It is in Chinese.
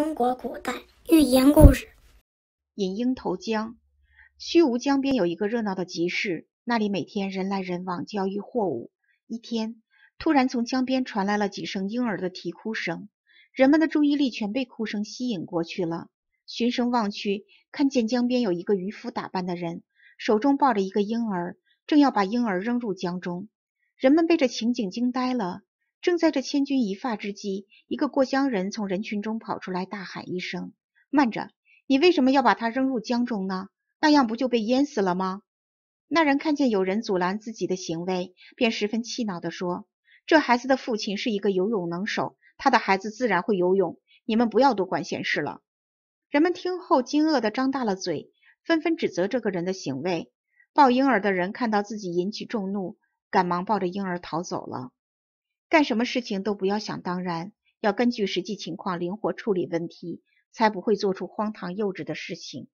中国古代寓言故事。引鹰投江。虚无江边有一个热闹的集市，那里每天人来人往，交易货物。一天，突然从江边传来了几声婴儿的啼哭声，人们的注意力全被哭声吸引过去了。循声望去，看见江边有一个渔夫打扮的人，手中抱着一个婴儿，正要把婴儿扔入江中。人们被这情景惊呆了。正在这千钧一发之际，一个过江人从人群中跑出来，大喊一声：“慢着！你为什么要把他扔入江中呢？那样不就被淹死了吗？”那人看见有人阻拦自己的行为，便十分气恼地说：“这孩子的父亲是一个游泳能手，他的孩子自然会游泳，你们不要多管闲事了。”人们听后惊愕地张大了嘴，纷纷指责这个人的行为。抱婴儿的人看到自己引起众怒，赶忙抱着婴儿逃走了。干什么事情都不要想当然，要根据实际情况灵活处理问题，才不会做出荒唐幼稚的事情。